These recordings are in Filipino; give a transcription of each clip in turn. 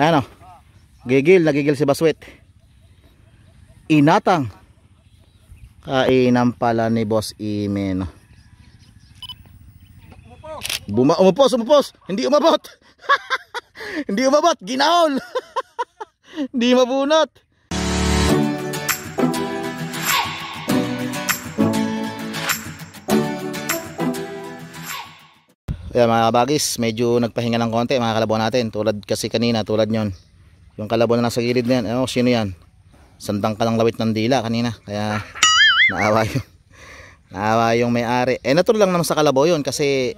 Ayan o. Gigil, nagigil si Baswit. Inatang. Kainan pala ni Boss Imen. Buma umupos, umupos. Hindi umabot. Hindi umabot. Ginaol. Hindi mabunot. Ayan mga kabagis, medyo nagpahinga ng konti mga kalabaw natin. Tulad kasi kanina, tulad nyon. Yung kalabaw na nasa gilid na yan. Ano, sino yan? Sandang ka lang lawit ng dila kanina. Kaya naawa yung, naawa yung may-ari. Eh natural lang naman sa kalabaw yun kasi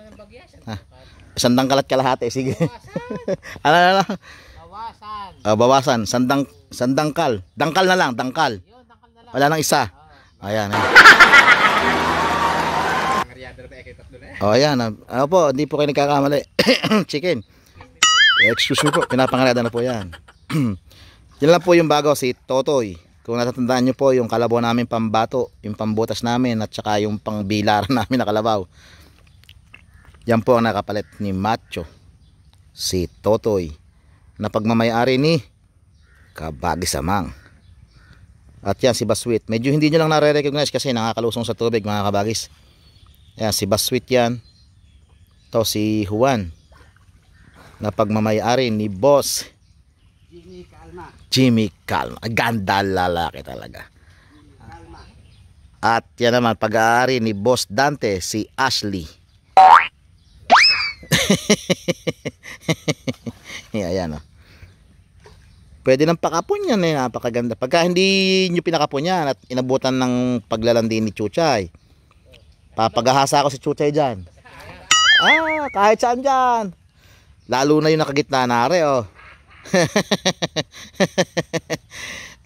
ha, sandang kalat kalahati. Sige. ano na lang? Bawasan. Ah, bawasan. Sandang, sandang kal. Dangkal na lang, dangkal. Wala nang isa. Ayan. ayan. Oh, ayan. Ano po, hindi po kayo nagkakamali. Chicken. Excuse me po, pinapangalada na po yan. yan lang po yung bago, si Totoy. Kung natatandaan nyo po, yung kalabaw namin pambato, yung pambutas namin, at saka yung pangbilar namin na kalabaw. Yan po ang nakapalit ni Macho, si Totoy, na pagmamayari ni Kabagi Samang. At yan si Baswit. Medyo hindi nyo lang nare-recognize kasi nakakalusong sa tubig mga kabagis. Ayan, si Baswit yan. Ito si Juan. Na pagmamayari ni Boss Jimmy Kalma. Jimmy Calma. Ganda lalaki talaga. At yan naman, pag-aari ni Boss Dante, si Ashley. Ayan o. Pwede ng pakapon yan eh, napakaganda. Pagka hindi nyo pinakapon yan at inabutan ng paglalandi ni Chuchay, papagahasa ako si Chuchay dyan. Ah, kahit saan dyan. Lalo na yung nakagitna nare, oh.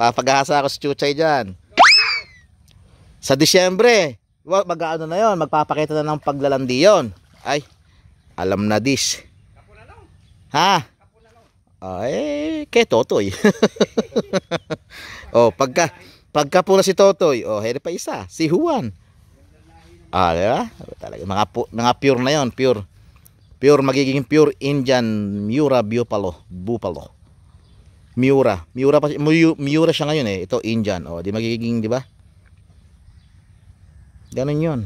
papagahasa ako si Chuchay dyan. Sa Disyembre, mag-ano na yon, magpapakita na ng paglalandi yon. Ay, alam na dis. Ha? Ay, kay Totoy. oh, pagka pagka pula si Totoy, oh, hele pa isa, si Juan. Ah, di ba? Talaga mga pu- mga pure na 'yon, pure. Pure magiging pure Indian Miura Buffalo, Buffalo. Miura, Miura pa Miura siya ngayon eh. Ito Indian. Oh, di magiging, di ba? Ganun 'yon.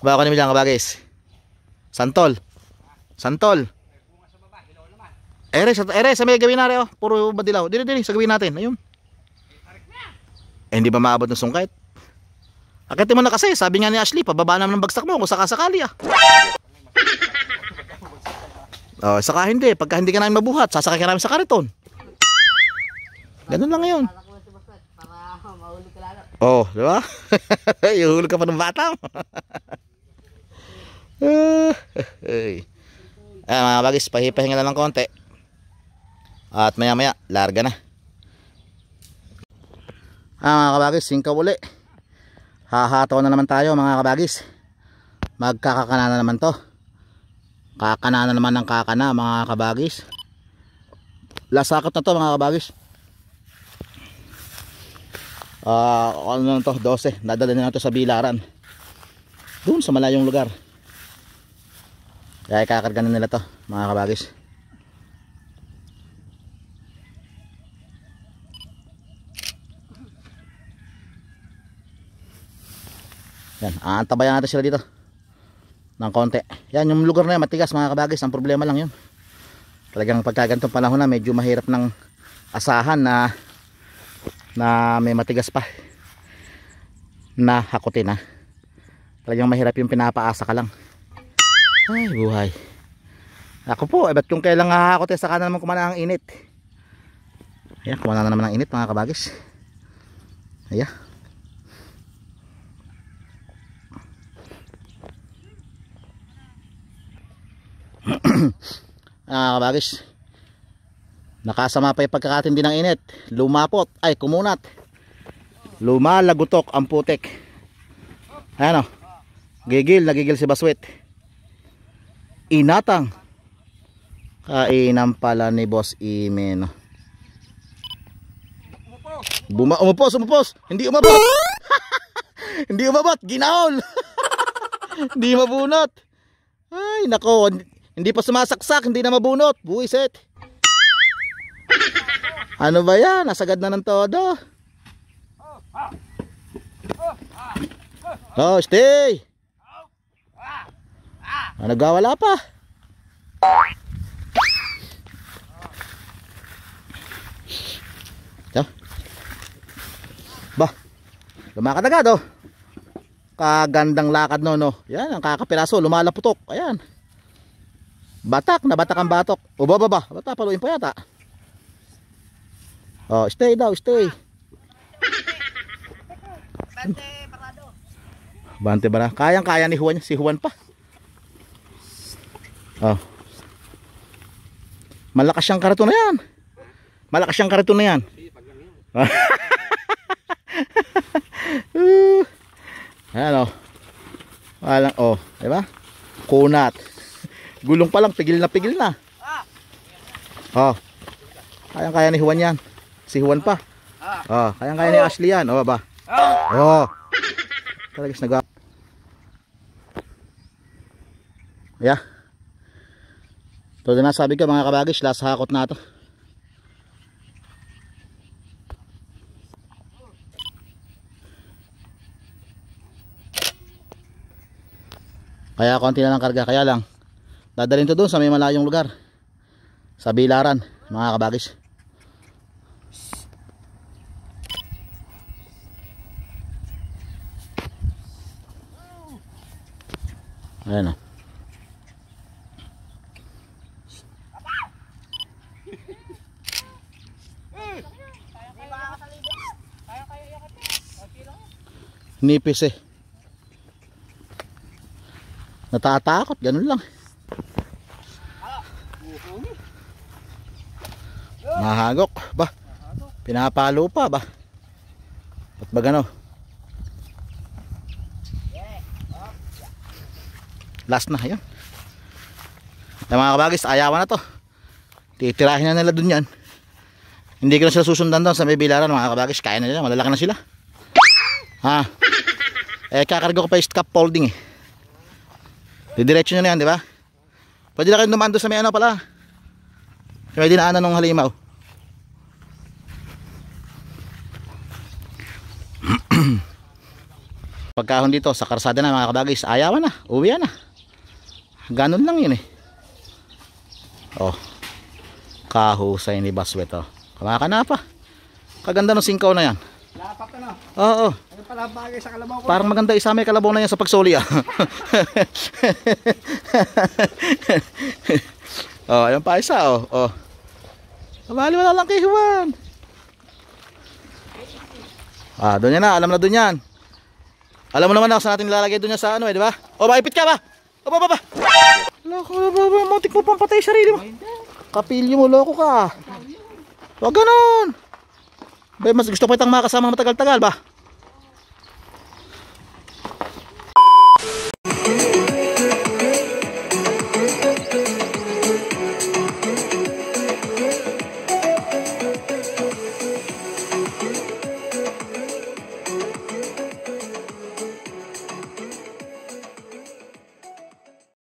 Baka ni bilang kabagis. Santol. Santol. Ere, sa ere, sa may gawin natin, oh. Puro badilaw. Dili, dili, sa gawin natin. Ayun. Eh, hindi ba maabot ng sungkait? Akitin mo na kasi, sabi nga ni Ashley, pababa naman ng bagsak mo kung sakasakali ah. Oh, saka hindi, pagka hindi ka namin mabuhat, sasakay ka namin sa kariton. Ganun lang ngayon. Oh, di ba? Ihulog ka pa ng bata mo. Ay. Ayan mga bagis, pahipahinga na lang konti. At maya maya, larga na. Ah mga kabagis, singkaw uli. Hahataw na naman tayo mga kabagis. Magkakakana na naman to. Kakana na naman ng kakana mga kabagis. Lasakot na to mga kabagis. Ah, ano na to, 12. Dadala na to sa bilaran. Doon sa malayong lugar. Kaya kakarga na nila to, mga kabagis. Yan, aantabayan natin sila dito. Ng konti. Yan, yung lugar na yan, matigas mga kabagis. Ang problema lang yun. Talagang pagkagantong panahon na, medyo mahirap ng asahan na na may matigas pa na hakutin ha talagang mahirap yung pinapaasa ka lang ay buhay ako po eh ba't kung kailang hahakotin saka na naman kumana ang init ayan kumana na naman ang init mga kabagis ayan ah kabagis Nakasama pa yung pagkakatindi ng init. Lumapot. Ay, kumunat. Lumalagutok ang putik. Ayan o. Gigil. Nagigil si Baswit. Inatang. Kainam pala ni Boss Imen. Buma umupos, umupos. Hindi umabot. Hindi umabot. Ginaol. Hindi mabunot. Ay, nako. Hindi pa sumasaksak. Hindi na mabunot. Buisit. Ano ba yan? Nasagad na ng todo. Oh, stay! Ah, nagwawala pa. Ito. Ba, lumakad agad oh. Kagandang lakad no, no. Yan, ang kakapiraso, lumalaputok. Ayan. Batak, nabatak ang batok. O baba ba? Bata, paluin pa yata. Oh, stay daw, stay. Bante, parado. Bante ba na? Kayang-kaya ni Juan, si Juan pa. Oh. Malakas siyang karito na yan. Malakas siyang karito na yan. Uh, Ayan oh. Walang oh, di ba? Kunat. Gulong pa lang, pigil na pigil na. Oh. Kayang-kaya ni Juan yan. Si Juan pa. Oh, kayang-kaya ni Ashley yan. Oh, ba? Oh. Talagas nag Yeah. So, na sabi ko mga kabagis, last hakot na to. Kaya konti na lang karga, kaya lang dadalhin to doon sa may malayong lugar. Sa Bilaran, mga kabagis. Ayan o. Nipis eh. Natatakot, ganun lang. Mahagok, ba? Pinapalo pa ba? Ba't ba gano? Last na, yun. Yung mga kabagis, ayawan na to. Titirahin na nila dun yan. Hindi ko na sila susundan doon sa may bilaran mga kabagis. Kaya na nila, malalaki na sila. Ha? Eh, kakarga ko pa yung cup folding eh. Didiretso nyo na yan, di ba? Pwede na kayo dumaan doon sa may ano pala. Sa may dinaanan ng halimaw. Pagkahon dito sa karsada na mga kabagis, ayawan na, uwi na. Ganun lang yun eh. Oh. Kahusay ni Baswet oh. Kamaka na pa. Kaganda ng singkaw na yan. Lapat na. Oo. Ano pala bagay sa kalabaw ko? Parang maganda isama yung kalabaw na yan sa pagsoli ah. oh, ayun pa isa oh. Oh. Abali wala lang kay Juan. Ah, doon yan na. Alam na doon yan. Alam mo naman na saan natin nilalagay doon yan sa ano eh, di ba? O, maipit ka ba? O, ba, ba, ba? Loko, ba, ba, muntik mo pang patay sarili mo. Kapilyo mo, loko ka. Huwag ganon. Ba, mas gusto pa itang makasama matagal-tagal ba?